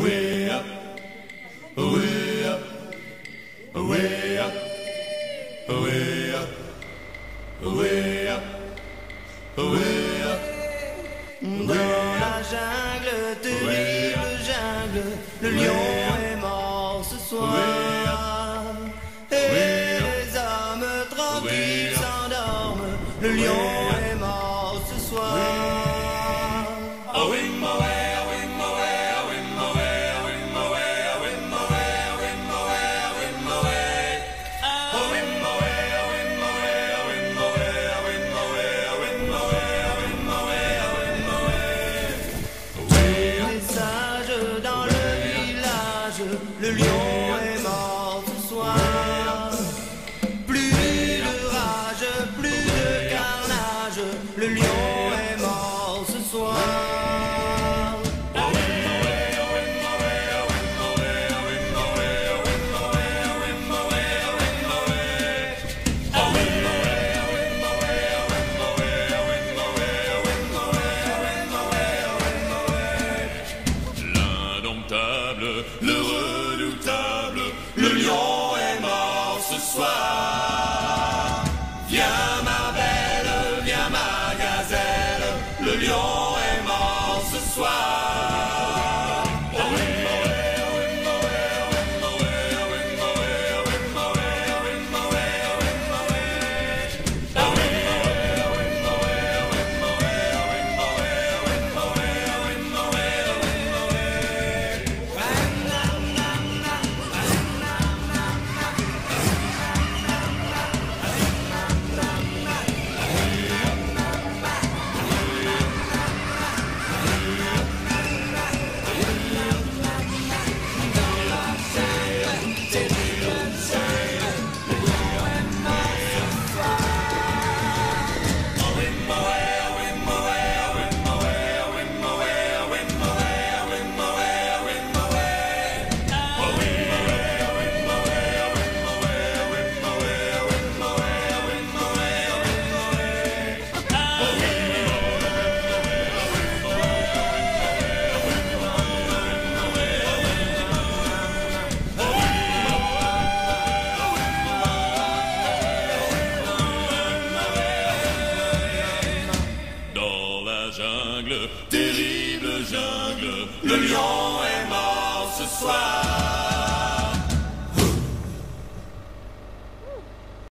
way up, way up, way up, way up, way up, way up. Dans la jungle, terrible jungle, le lion est mort ce soir. Et les hommes tranquilles s'endorment, le lion est le lion est mort ce soir. Plus de rage, plus de carnage, le lion est mort ce soir. L'indomptable, le jungle, terrible jungle, le lion est mort ce soir.